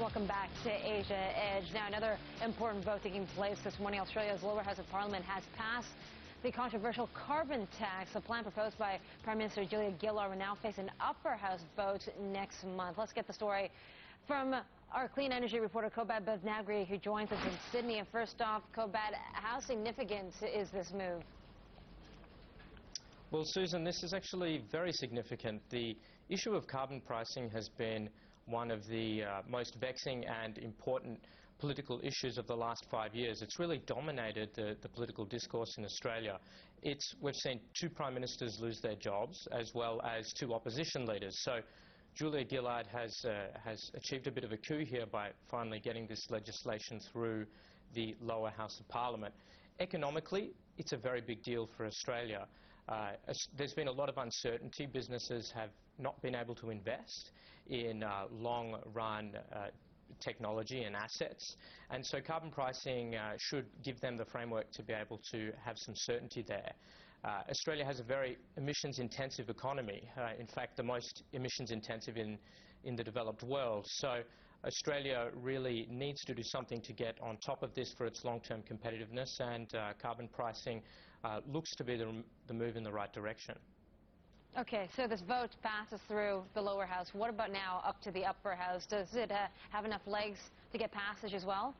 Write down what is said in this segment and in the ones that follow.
Welcome back to Asia Edge. Now, another important vote taking place this morning. Australia's lower house of parliament has passed the controversial carbon tax, a plan proposed by Prime Minister Julia Gillard will now face an upper house vote next month. Let's get the story from our clean energy reporter Kobad Bhavnagri, who joins us in Sydney. And first off, Kobad, how significant is this move? Well, Susan, this is actually very significant. The issue of carbon pricing has been one of the uh, most vexing and important political issues of the last five years. It's really dominated the, the political discourse in Australia. It's, we've seen two prime ministers lose their jobs as well as two opposition leaders. So Julia Gillard has, uh, has achieved a bit of a coup here by finally getting this legislation through the lower house of parliament. Economically, it's a very big deal for Australia. Uh, there's been a lot of uncertainty. Businesses have not been able to invest in uh, long-run uh, technology and assets. And so carbon pricing uh, should give them the framework to be able to have some certainty there. Uh, Australia has a very emissions intensive economy, uh, in fact, the most emissions intensive in, in the developed world. So Australia really needs to do something to get on top of this for its long term competitiveness, and uh, carbon pricing uh, looks to be the, the move in the right direction. Okay, so this vote passes through the lower house. What about now up to the upper house? Does it uh, have enough legs to get passage as well?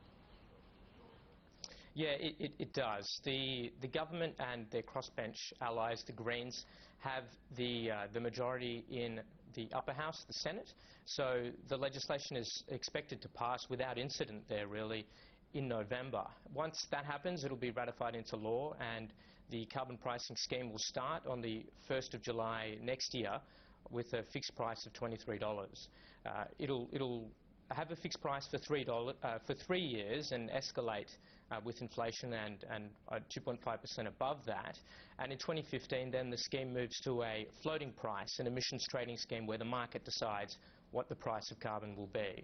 Yeah, it, it, it, does. The, the government and their crossbench allies, the Greens, have the, uh, the majority in the upper house, the Senate. So the legislation is expected to pass without incident there, really, in November. Once that happens, it'll be ratified into law, and the carbon pricing scheme will start on the 1st of July next year with a fixed price of $23. Uh, it'll, it'll have a fixed price for three dollar, uh, for three years and escalate uh, with inflation and and 2.5% uh, above that. And in 2015, then the scheme moves to a floating price, an emissions trading scheme where the market decides what the price of carbon will be.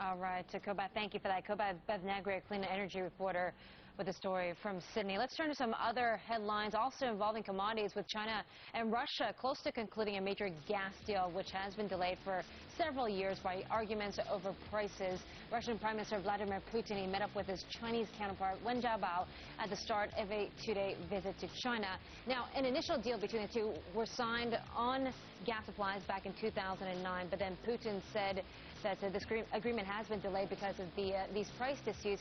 All right, Kobad, thank you for that. Kobad Bhavnagri, clean energy reporter with a story from Sydney. Let's turn to some other headlines, also involving commodities, with China and Russia close to concluding a major gas deal, which has been delayed for several years by arguments over prices. Russian Prime Minister Vladimir Putin met up with his Chinese counterpart Wen Jiabao at the start of a two-day visit to China. Now, an initial deal between the two were signed on gas supplies back in 2009, but then Putin said that this agreement has been delayed because of the, uh, these price disputes